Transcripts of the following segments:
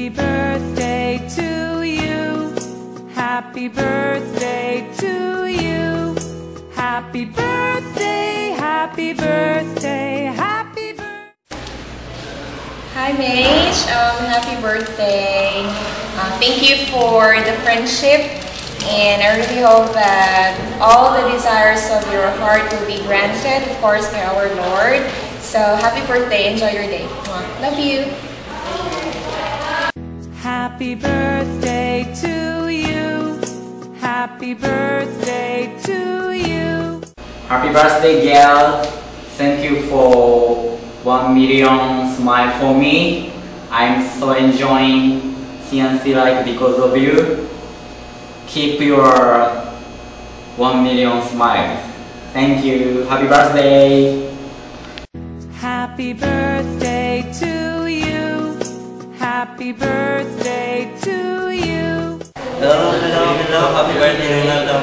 Happy birthday to you. Happy birthday to you. Happy birthday, happy birthday, happy birthday. Hi, Mage. Um, happy birthday. Uh, thank you for the friendship. And I really hope that all the desires of your heart will be granted, of course, by our Lord. So, happy birthday. Enjoy your day. Love you. Happy birthday to you. Happy birthday to you. Happy birthday, Gail. Thank you for 1 million smile for me. I'm so enjoying C&C like because of you. Keep your 1 million smiles. Thank you. Happy birthday. Happy birthday to you. Happy birthday to you. Hello, hello, hello. Happy birthday, Ronaldo.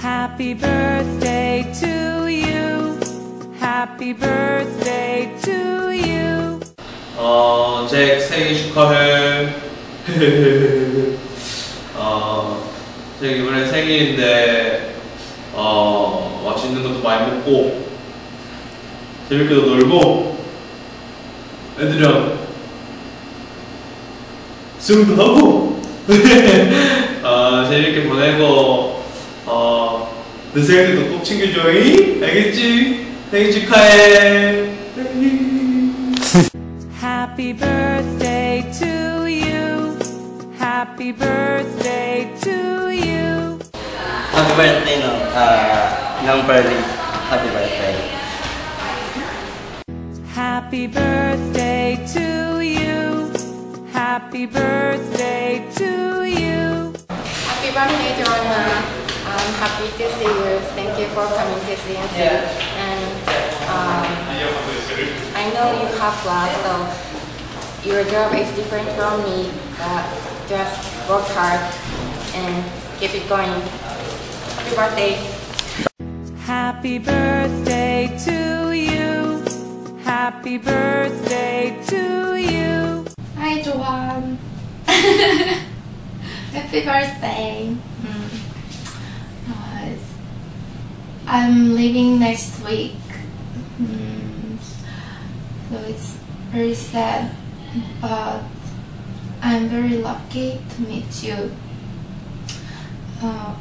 Happy birthday to you. Happy birthday to you. 어, 잭 생일 축하해. 어, 잭 이번에 생일인데, 어, 맛있는 것도 많이 먹고, 재밌게도 놀고, 애들이랑 수영도 하고, 어, 재밌게 보내고, 어, 내 생일도 꼭 챙겨줘잉? 알겠지? 생일 축하해. Happy birthday to you. Happy birthday to you. Happy birthday, no? Uh, ng Pearly. Happy birthday. Happy birthday to you. Happy birthday to you. Happy birthday, Joanna. I'm happy to see you. Thank you for coming to see C&C. And um, I know you have class, so your job is different from me, but just work hard and keep it going. Happy birthday. Happy birthday to you. Happy birthday to you. Joanne. Happy birthday. Mm. Uh, I'm leaving next week. Mm. So it's very sad, but I'm very lucky to meet you. Uh,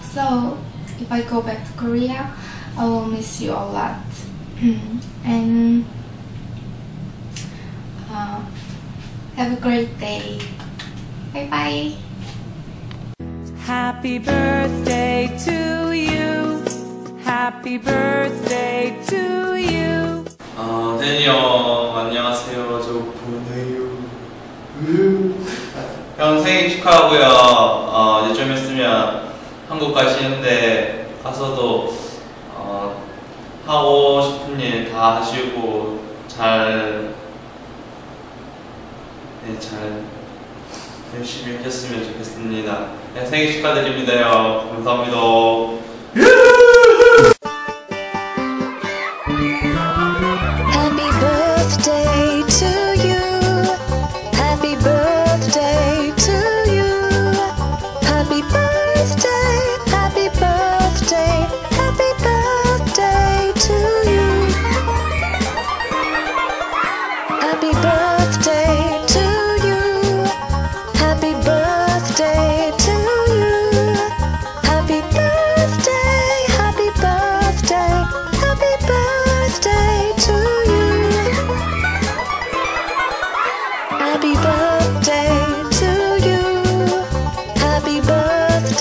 so if I go back to Korea, I will miss you a lot. and uh, have a great day. Bye bye. Happy birthday to you. Happy birthday to you. 어, 데니 형, 안녕하세요. 저 보내요. 형 생일 축하하고요. 어, 이제 좀 있으면 한국 가시는데 가서도 어, 하고 싶은 일 다 하시고 잘, 네, 잘 열심히 했으면 좋겠습니다. 네, 생일 축하드립니다요. 감사합니다.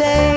day